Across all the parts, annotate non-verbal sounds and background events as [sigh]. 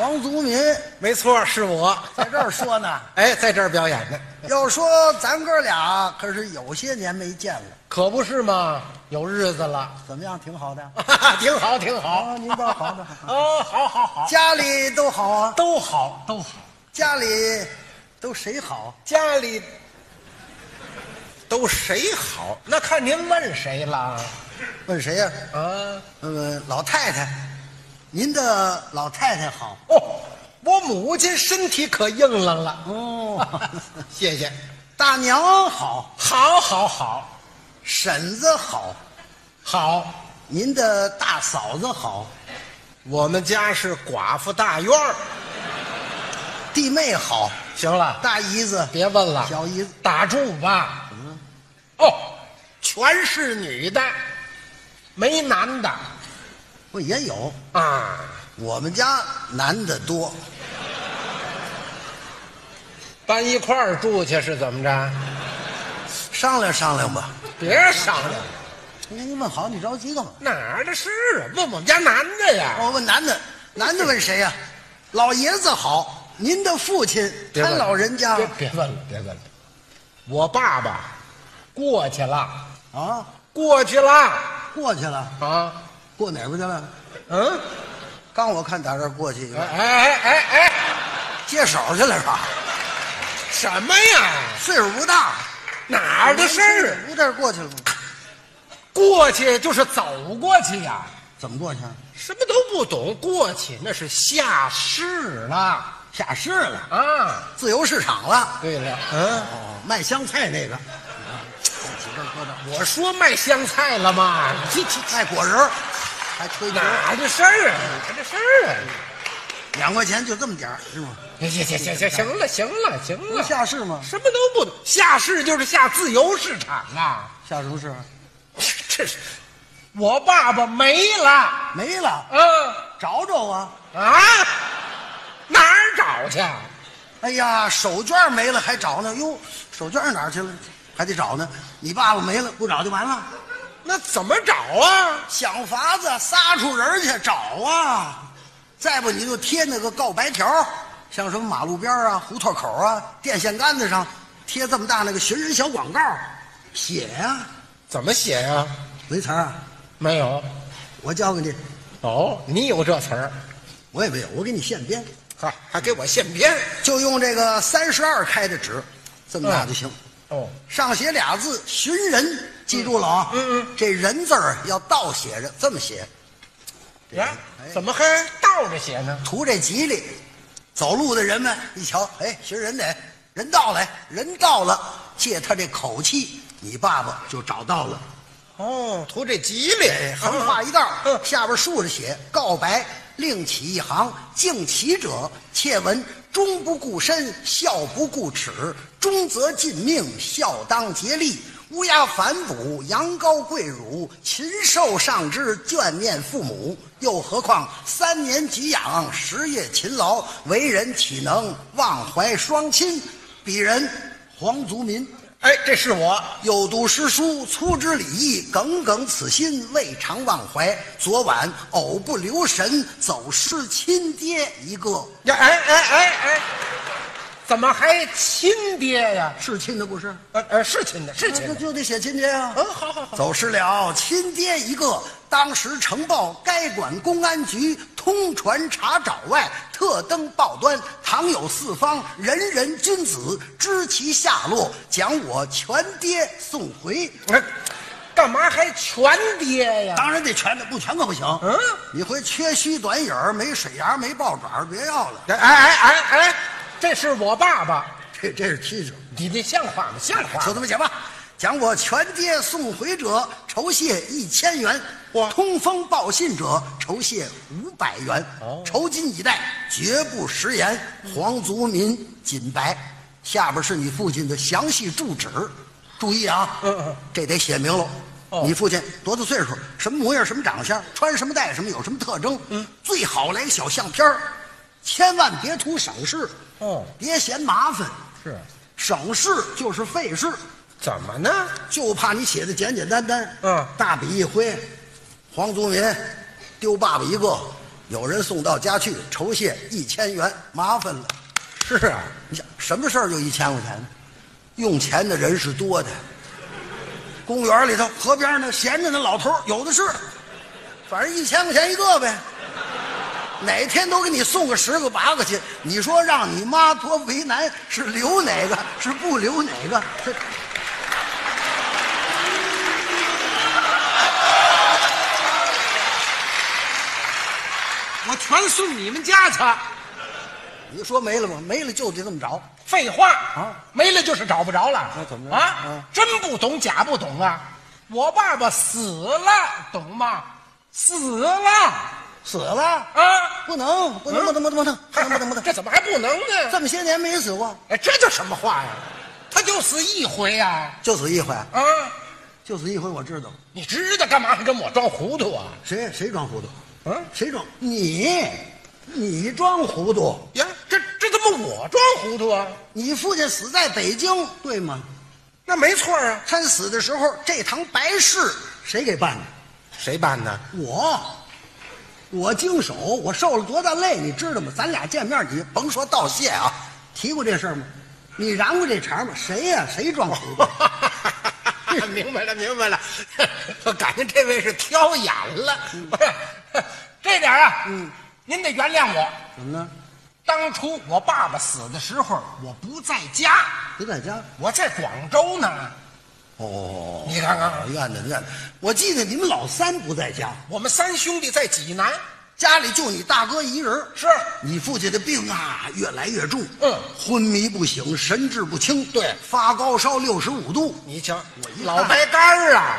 黄祖民没错，是我。在这儿说呢。[laughs] 哎，在这儿表演呢，要说咱哥俩可是有些年没见了，可不是嘛？有日子了，怎么样？挺好的。[laughs] 挺好，挺好。啊，您倒好的，[laughs] 哦，好好好，家里都好啊。都好，都好。家里都谁好？家里都谁好？那看您问谁了问谁呀、啊？问问老太太，您的老太太好。哦，我母亲身体可硬朗了。哦。[laughs] 谢谢，大娘好，好，好，好，婶子好，好。您的大嫂子好，我们家是寡妇大院儿。弟妹好，行了，大姨子、别问了，小姨子。打住吧。嗯。哦，全是女的，没男的不也有？啊。我们家男的多，搬一块儿住去是怎么着？商量商量吧。别商量了，您问好，你着急干嘛？哪儿的事啊？问我们家男的呀。我问男的，男的问谁呀、老爷子好，您的父亲他老人家别别问了，别问了。我爸爸过去了，啊，过去了过去了，啊。过哪边去了？嗯，刚我看打这儿过去，哎哎哎哎，接手去了是吧？什么呀？岁数不大，哪儿的事儿啊？不这儿过去了吗？过去就是走过去呀，怎么过去？什么都不懂。过去那是下市了下市了，啊。自由市场了。对了，嗯，哦，卖香菜那个，几根疙瘩，我说卖香菜了吗？这这卖果仁儿，还吹牛，哪儿的事儿啊？哪儿的事儿啊？两块钱就这么点儿是吗？行行行行行，行了行了行不了，下市吗？什么都不懂。下市就是下自由市场啊。下什么市？[laughs] 这是我爸爸没了没了，嗯找找啊！啊！哪儿找去？哎呀，手绢没了还找呢？哟，手绢哪儿去了？还得找呢。你爸爸没了，不找就完了。那怎么找啊？想法子撒出人去找啊！再不你就贴那个告白条，像什么马路边儿啊、胡同口啊、电线杆子上贴这么大那个寻人小广告，写呀、怎么写呀、没词儿啊，没有。我教给你。哦，你有这词儿，我也没有，我给你现编，哈，还给我现编。就用这个三十二开的纸，这么大就行。哦，上写俩字“寻人”，记住了啊。嗯嗯这人字儿要倒写着，这么写，呀，哎怎么还倒着写呢？图这吉利。走路的人们一瞧，哎，寻人得人到了，人到了，借他这口气，你爸爸就找到了。哦，图这吉利，横画一道嗯，下边竖着写“告白”，另起一行“敬其者，切闻忠不顾身，孝不顾耻，忠则尽命，孝当竭力。乌鸦反哺，羊羔跪乳，禽兽尚知，眷念父母。又何况三年给养，十月勤劳，为人岂能忘怀双亲？鄙人黄族民。哎，这是我。有读诗书，粗知礼义，耿耿此心，未尝忘怀。昨晚偶不留神，走失亲爹一个，呀，哎哎哎哎，怎么还亲爹呀？是亲的不是？呃呃，是亲的，是亲的。就得写亲爹啊。嗯，好好好。走失了亲爹一个，当时呈报该管公安局，通传查找外，特登报端。倘有四方人人君子知其下落，将我全爹送回。哎干嘛还全爹呀？当然得全的，不全可不行。嗯，你会缺须短影儿，没水牙，没爆爪儿，别要了。哎哎哎哎，这是我爸爸，这这是七折，你这像话吗？像话吗？就这么写吧。讲我全爹送回者，酬谢一千元；哇通风报信者，酬谢五百元。哦酬金以待，绝不食言。黄族民锦白，下边是你父亲的详细住址，注意啊，嗯嗯这得写明了。哦你父亲多大岁数？什么模样？什么长相？穿什么戴什么？有什么特征？嗯，最好来个小相片儿千万别图省事。哦，别嫌麻烦，是，省事就是费事。怎么呢？就怕你写的简简单单，嗯大笔一挥，黄族民丢爸爸一个，有人送到家去，酬谢一千元，麻烦了。是啊，你想什么事儿就一千块钱呢？用钱的人是多的。公园里头、河边呢，闲着那老头儿有的是，反正一千块钱一个呗。哪天都给你送个十个八个去，你说让你妈多为难，是留哪个，是不留哪个？这 [laughs] 我全送你们家去。你说没了吗？没了就得这么着。废话啊，没了就是找不着了。那怎么着啊啊？真不懂假不懂啊！我爸爸死了，懂吗？死了死了？啊！不能，不能，不能，不能，不能，不能，不能，不能！这怎么还不能呢？这么些年没死过，哎，这叫什么话呀？他就死一回呀！就死一回，啊，就死一回，我知道。你知道干嘛还跟我装糊涂啊？谁谁装糊涂？嗯谁装？你，你装糊涂。呀，这这怎么我装糊涂啊？你父亲死在北京，对吗？那没错啊。他死的时候，这堂白事谁给办的？谁办的？我，我经手，我受了多大累，你知道吗？咱俩见面，你甭说道谢啊，提过这事儿吗？你燃过这茬吗？谁呀、谁装糊涂？[laughs] 明白了，明白了。[laughs] 我感觉这位是挑眼了。不是，[laughs] 这点啊，嗯，您得原谅我。怎么了？当初我爸爸死的时候，我不在家，不在家？我在广州呢。哦，你看看。院子院子。我记得你们老三不在家，我们三兄弟在济南。家里就你大哥一人。是，你父亲的病啊，越来越重，嗯。昏迷不醒，神志不清，对。发高烧六十五度，你瞧我一，看。老白干儿啊，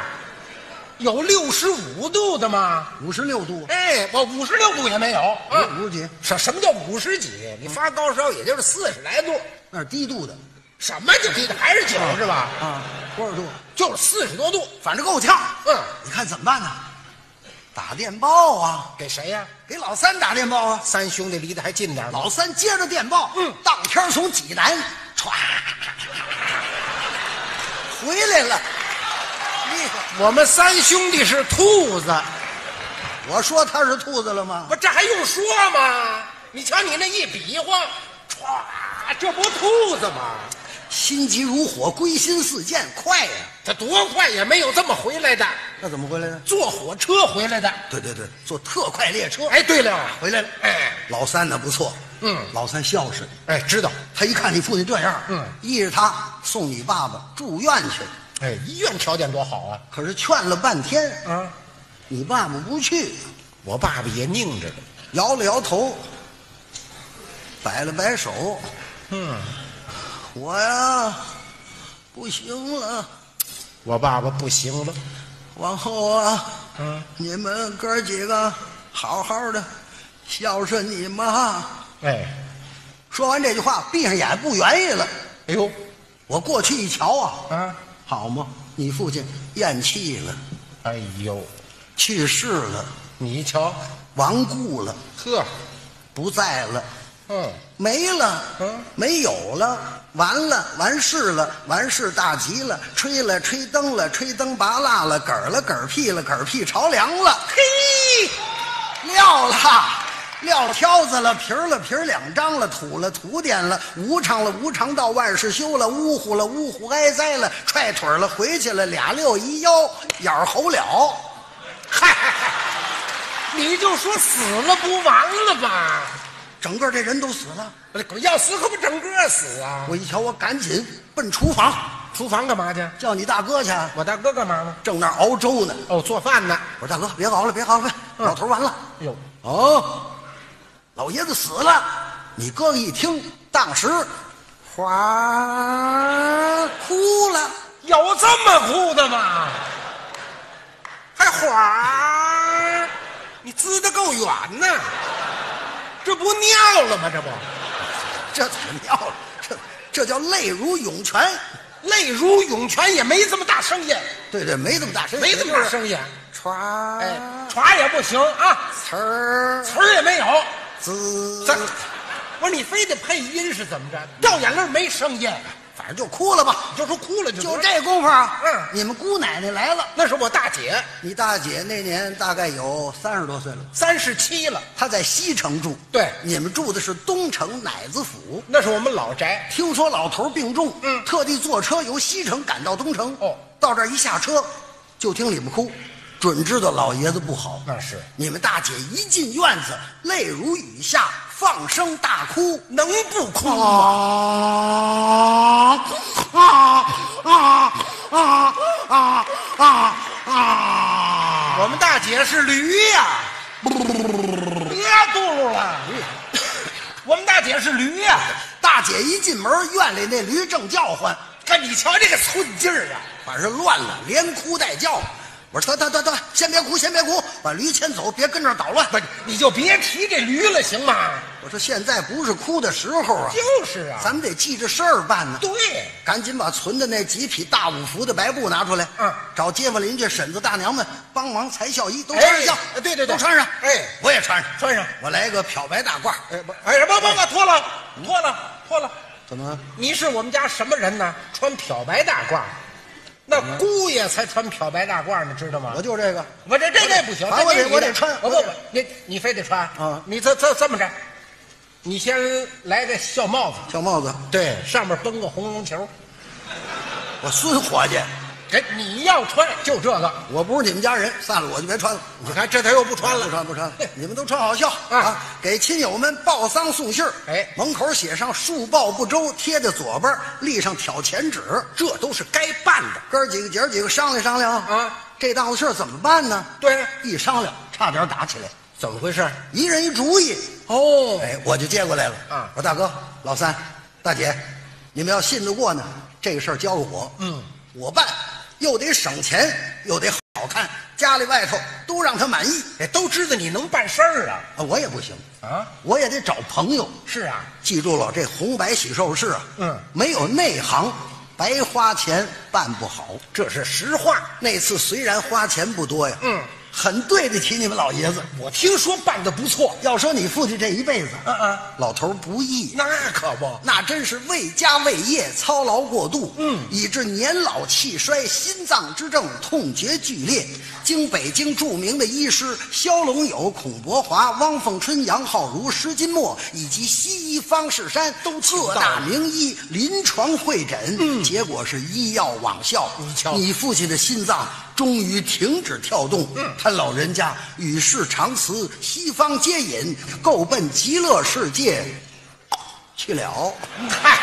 有六十五度的吗？五十六度，哎，我五十六度也没有。啊，五十几，什什么叫五十几？你发高烧也就是四十来度，那是低度的。什么就低的还是九是吧？啊，多少度？就是四十多度。反正够呛。嗯，你看怎么办呢？打电报啊，给谁呀、给老三打电报啊。三兄弟离得还近点儿呢。老三接着电报，嗯当天从济南歘回来了。立刻，我们三兄弟是兔子，我说他是兔子了吗？不，这还用说吗？你瞧你那一比划，歘，这不兔子吗？心急如火，归心似箭，快呀！他多快也没有这么回来的，那怎么回来的？坐火车回来的。对对对，坐特快列车。哎，对了，回来了。哎老三呢不错，嗯老三孝顺。哎，知道。他一看你父亲这样，嗯，依着他送你爸爸住院去了。哎，医院条件多好啊！可是劝了半天，啊，你爸爸不去，我爸爸也拧着。摇了摇头，摆了摆手，嗯，我呀，不行了，我爸爸不行了。往后啊，嗯，你们哥几个好好的孝顺你妈。哎，说完这句话，闭上眼不愿意了。哎呦，我过去一瞧啊，啊，好嘛，你父亲咽气了，哎呦，去世了，你一瞧，亡故了，呵，不在了，嗯，没了，嗯。没有了，完了，完事了，完事大吉了，吹了吹灯了，吹灯拔蜡了，嗝了嗝屁了，嗝屁朝凉了，嘿，撂了。撂挑子了，皮儿了皮儿两张了，土了土点了，无常了无常到万事休了，呜呼了呜呼哀哉了，踹腿了回去了，俩六一腰，眼儿猴了。嗨，你就说死了不完了吧？整个这人都死了。要死可不整个死啊！我一瞧，我赶紧奔厨房，厨房干嘛去？叫你大哥去，我大哥干嘛呢？正那儿熬粥呢。哦，做饭呢。我说大哥，别熬了，别熬了，老头完了。哎呦，哦，老爷子死了。你哥哥一听，当时哗哭了。有这么哭的吗？还哗，你滋的够远呢。这不尿了吗？这不，这怎么尿了？这这叫泪如涌泉。泪如涌泉，也没这么大声音，对对，没这么大声，没这么大声音。歘，哎，歘也不行啊，词儿词儿也没有。滋，滋，我说你非得配音是怎么着？掉眼泪没声音，反正就哭了吧。就说哭了就就这功夫啊，嗯你们姑奶奶来了。那是我大姐，你大姐那年大概有三十多岁了，三十七了，她在西城住，对你们住的是东城奶子府。那是我们老宅。听说老头病重，嗯特地坐车由西城赶到东城。哦，到这儿一下车，就听里面哭，准知道老爷子不好。那是你们大姐一进院子，泪如雨下，放声大哭。能不哭吗？啊啊啊啊啊啊啊！我们大姐是驴呀、别嘟噜了。我们大姐是驴呀、大姐一进门，院里那驴正叫唤，看你瞧这个寸劲儿啊！把人乱了，连哭带叫。我说得得得得，先别哭，先别哭，把驴牵走，别跟这儿捣乱。不，你就别提这驴了，行吗？我说现在不是哭的时候啊，就是啊，咱们得记着事儿办呢。对，赶紧把存的那几匹大五福的白布拿出来，嗯找街坊邻居、婶子、大娘们帮忙裁孝衣，都穿上，哎对对对都穿上。哎我也穿上，穿上我来个漂白大褂。哎不，哎不不不，脱了，脱了，脱了。怎么？你是我们家什么人呢？穿漂白大褂，那姑爷才穿漂白大褂呢，知道吗？我就这个。我这这这不行，我得我得穿我不不，你你非得穿啊你这这这么着，你先来个小帽子，小帽子，对，上面绷个红绒球。我孙伙计，哎，你要穿就这个，我不是你们家人，散了我就别穿了。你看这他又不穿了，不穿不穿了，你们都穿好孝啊啊！给亲友们报丧送信儿哎门口写上“树报不周”，贴在左边，立上挑钱纸。这都是该办的。哥儿几个姐儿几个商量商量啊，这档子事儿怎么办呢？对，一商量，差点打起来，怎么回事？一人一主意。哦哎，我就接过来了。啊我说大哥、老三、大姐，你们要信得过呢，这个事儿交给我。嗯，我办，又得省钱，又得好看，家里外头都让他满意。哎，都知道你能办事儿啊。啊，我也不行，啊，我也得找朋友。是啊，记住了，这红白喜寿事啊，嗯没有内行，白花钱办不好。这是实话。那次虽然花钱不多呀，嗯，很对得起你们老爷子。我听说办的不错。要说你父亲这一辈子，嗯嗯，老头儿不易，那可不。那真是为家为业操劳过度，嗯以致年老气衰，心脏之症痛觉剧烈。经北京著名的医师肖龙友、孔伯华、汪凤春、杨浩如、施金墨以及西医方士山都各大名医临床会诊，嗯，结果是医药网效。你瞧你父亲的心脏终于停止跳动，嗯，他老人家与世长辞，西方接引，够奔极乐世界去了。嗨，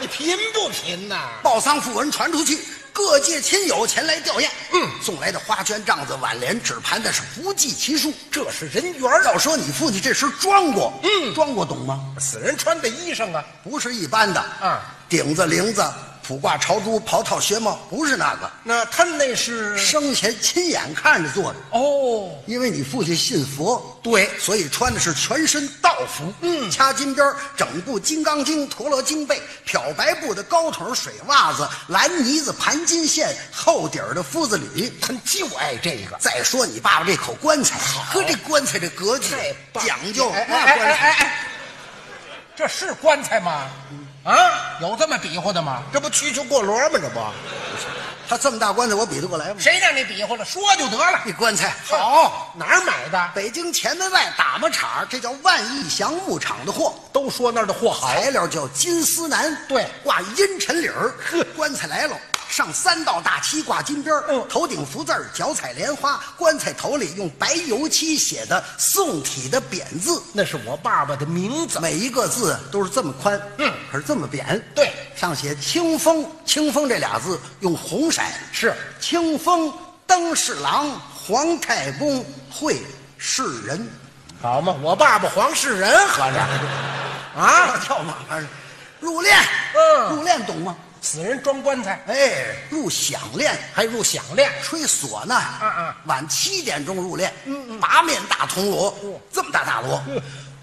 你贫不贫呐？报丧讣文传出去，各界亲友前来吊唁。嗯送来的花圈、帐子、挽联、纸盘，那是不计其数。这是人缘要说你父亲这身装过，嗯装过懂吗？死人穿的衣裳啊。不是一般的啊，顶子、绫子、卜挂朝珠、袍套靴帽，不是那个，那他那是生前亲眼看着做的。哦，因为你父亲信佛，对所以穿的是全身道服，嗯掐金边儿整部《金刚经》，陀罗经背，漂白布的高筒水袜子，蓝呢子盘金线，厚底儿的夫子履。他就爱这个。再说你爸爸这口棺材，呵，这棺材这格局讲究，哎那棺哎哎哎材。哎，这是棺材吗？啊，有这么比划的吗？这不蛐蛐过箩吗？这不，他这么大棺材，我比得过来吗？谁让你比划了？说就得了。这棺材好，哪儿买的？北京前门外打磨厂，这叫万义祥木厂的货。都说那儿的货好。材料叫金丝楠，对挂阴沉里儿。棺材来了，上三道大漆，挂金边儿嗯头顶福字儿，脚踩莲花。棺材头里用白油漆写的宋体的匾字，那是我爸爸的名字。每一个字都是这么宽，嗯可是这么扁。对上写“清风”，“清风”这俩字用红色，是清风登侍郎，皇太公会世人。好嘛，我爸爸黄世仁合着啊，叫嘛玩意儿？入殓，嗯入殓懂吗？死人装棺材哎，入响殓，还入响练，吹唢呐，嗯嗯晚七点钟入殓，八面大铜锣，这么大大锣，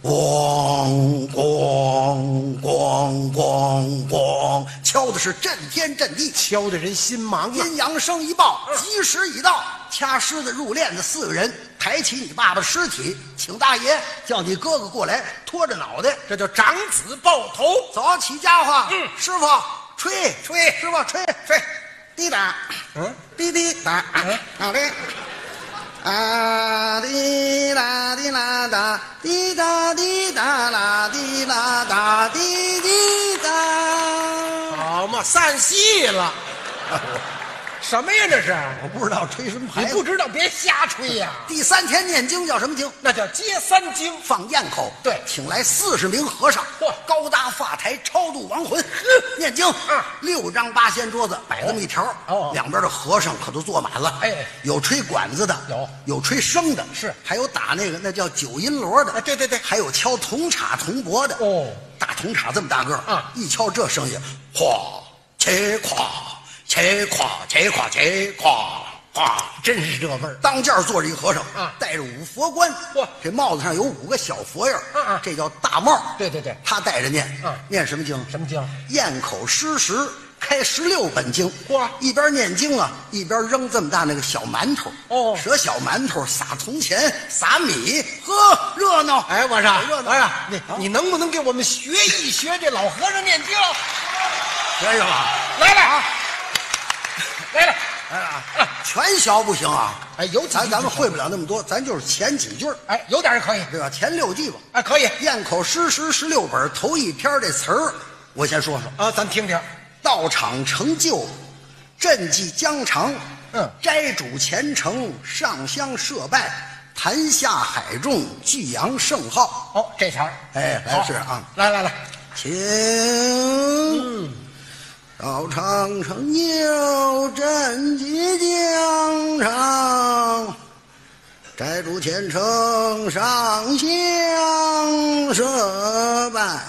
咣咣咣咣咣，敲的是震天震地。敲的人心忙啊。阴阳声一报，吉时已到。掐狮子、入殓的四个人抬起你爸爸的尸体，请大爷叫你哥哥过来，拖着脑袋这叫长子抱头。走，起家伙，嗯师傅吹吹是吧？吹吹，滴答，嗯，滴滴答，嗯好嘞。啊滴啦滴啦哒，滴答滴答啦滴啦哒滴滴答。好嘛，散戏了。[laughs] 什么呀？这是？我不知道吹什么牌子。你不知道别瞎吹呀、第三天念经叫什么经？那叫接三经。放焰口，对。请来四十名和尚，嚯。高搭法台超度亡魂，念经。嗯六张八仙桌子摆这么一条，哦。两边的和尚可都坐满了。哎。有吹管子的，有。有吹笙的，是。还有打那个那叫九音锣的，哎对对对。还有敲铜镲铜钹的。哦，大铜镲这么大个儿啊。一敲这声音，哗，切咵，切咵，切咵，切咵，哗。真是这味儿。当间坐着一和尚，啊戴着五佛冠，嚯这帽子上有五个小佛印儿嗯嗯这叫大帽。对对对他戴着念，啊念什么经？什么经？咽口失食，开十六本经。嚯一边念经啊，一边扔这么大那个小馒头。哦折小馒头，撒铜钱，撒米，呵，热闹。哎，我说，热闹。我说，你你能不能给我们学一学这老和尚念经？学一学吧。来来啊，来来，哎呀，全学不行啊。哎，有咱咱们会不了那么多，咱就是前几句儿哎，有点儿可以，对吧？前六句吧。哎，可以咽口诗十十六本，头一篇这词儿，我先说说。啊，咱听听。道场成就，赈济疆场。嗯斋主虔诚，上香设拜，坛下海众，聚扬圣号。哦，这条儿，哎，来好是啊，来来来，请道场成就，赈济疆场。寨主前程，上香设拜。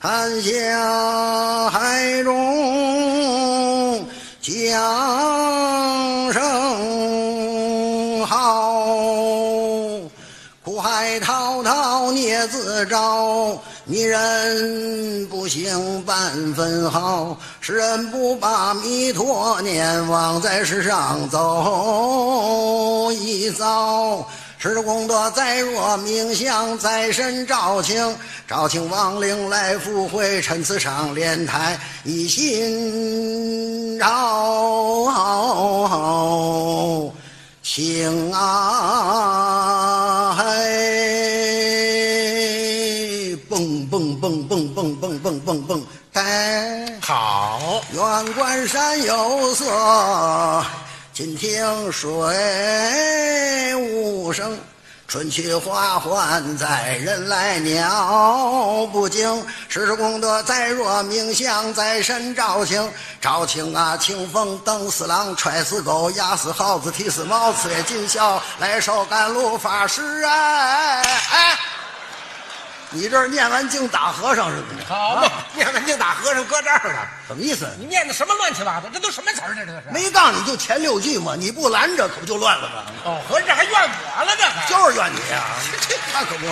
谈下海中江声号，苦海滔滔孽自招，你人不行半分好，世人不把弥陀念，枉在世上走一遭。施功德在若冥想，在身照请，照请亡灵来赴会，陈词上莲台一心照请啊！嘿，蹦蹦蹦蹦蹦蹦蹦蹦蹦，该。好，远观山有色，近听水无声。春去花还在，人来鸟不惊。施功德在若冥想，在身照清，照清啊！清风蹬死狼，踹死狗，压死耗子，踢死猫，刺月尽孝，来受甘露法师哎哎！你这儿念完经打和尚似的呢？好嘛，念完经打和尚搁这儿了。什么意思？你念的什么乱七八糟？这都什么词儿？这这是？没告诉你就前六句嘛？你不拦着，可不就乱了吗？哦，合着还怨我了？这还？就是怨你啊！[laughs] 这那可不，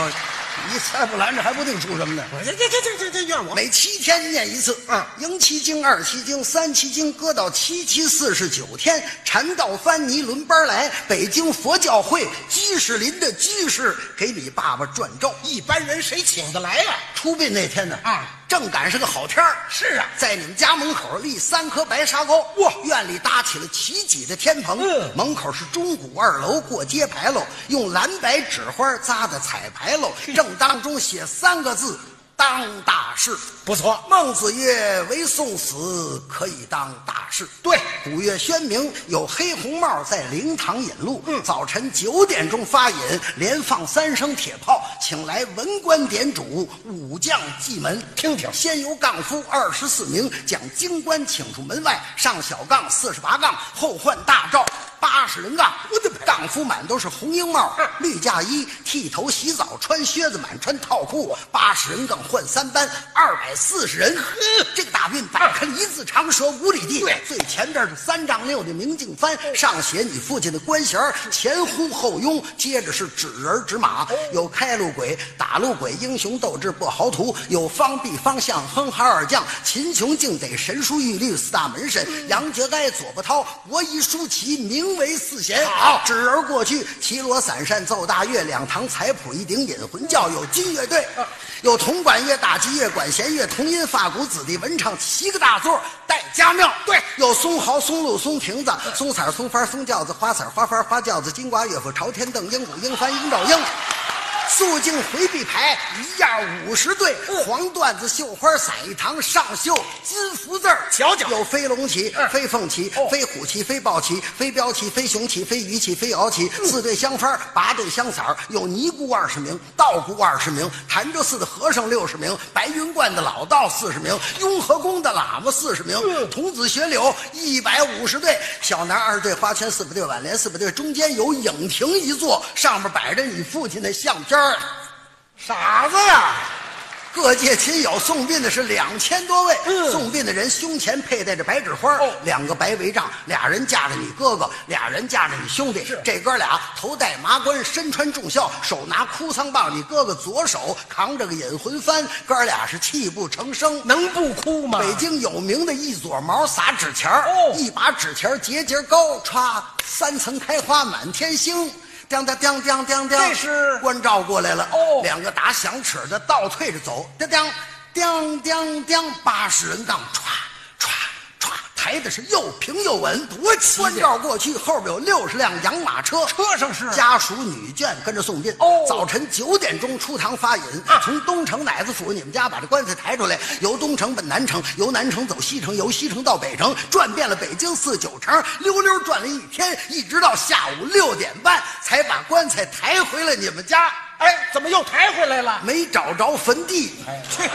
你再不拦着，还不定出什么呢。我这这这这这这怨我。每七天念一次，嗯迎七经、二七经、三七经，搁到七七四十九天，禅道翻泥轮班来。北京佛教会居士林的居士给你爸爸转咒。一般人谁请得来呀、出殡那天呢，啊正赶上个好天儿是啊在你们家门口立三棵白沙高，哇，院里搭起了齐脊的天棚，嗯门口是钟鼓二楼过街牌楼，用蓝白纸花扎的彩牌楼，正当中写三个字：当大事。不错，孟子曰：“唯送死，可以当大事。”对古月宣明有黑红帽在灵堂引路，嗯，早晨九点钟发引，连放三声铁炮，请来文官点主，武将祭门。听听先由杠夫二十四名将京官请出门外，上小杠四十八杠，后换大罩八十人杠。我的杠夫满都是红缨帽、绿嫁衣，剃头洗澡，穿靴子满穿套裤。八十人更换三班，二百四十人。呵，这个大运摆开了一字长蛇五里地。对最前边是三丈六的明镜幡，上写你父亲的官衔，前呼后拥，接着是指人指马，有开路鬼、打路鬼，英雄斗志不豪图，有方必方向哼哈二将，秦琼敬得神书玉律四大门神，杨觉该左伯涛，博夷舒淇，名为为四贤。好纸人过去，绮罗伞扇奏大乐，两堂彩谱一顶引魂轿，有金乐队，有铜管乐、打击乐、管弦乐、铜音、发鼓、子弟文唱七个大座带家庙。对有松毫、松露、松亭子、松彩、松花、松轿子、花彩、花幡、花轿子、金瓜乐府、朝天凳、鹰鼓、鹰幡、鹰照鹰。肃静回避牌一样五十对，黄缎子绣花伞一堂，上绣金福字儿。瞧瞧有飞龙旗、嗯飞凤旗、哦飞虎旗、飞豹旗、飞镖旗、飞熊旗、飞鱼旗、飞鳌旗，四对香幡，八对香伞儿。有尼姑二十名，道姑二十名，潭柘寺的和尚六十名，白云观的老道四十名，雍和宫的喇嘛四十名，童子学柳一百五十对，小男二十对，花圈四百对，挽联四百对，中间有影亭一座，上面摆着你父亲的相片儿傻子呀！各界亲友送殡的是两千多位，嗯送殡的人胸前佩戴着白纸花，哦两个白围帐，俩人架着你哥哥，俩人架着你兄弟。这哥俩头戴麻冠，身穿重孝，手拿哭丧棒，你哥哥左手扛着个引魂幡，哥俩是泣不成声。能不哭吗？北京有名的一撮毛撒纸钱儿哦一把纸钱儿节节高，歘，三层开花满天星。当当当当当当，这是关照过来了。哦。两个打响尺的倒退着走，当当当当当，八十人杠，歘歘歘，抬的是又平又稳，多齐！关照过去，后边有六十辆洋马车，车上是家属女眷跟着送殡。哦早晨九点钟出堂发引，从东城奶子府你们家把这棺材抬出来，由东城奔南城，由南城走西城，由西城到北城，转遍了北京四九城，溜溜转了一天，一直到下午六点半才把棺材抬回了你们家，哎，怎么又抬回来了？没找着坟地。哎，去！